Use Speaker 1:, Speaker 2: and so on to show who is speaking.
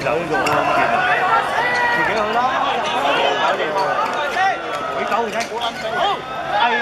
Speaker 1: 就呢度好見啊！自己好啦，搞掂啊！佢九嘅啫，好，係。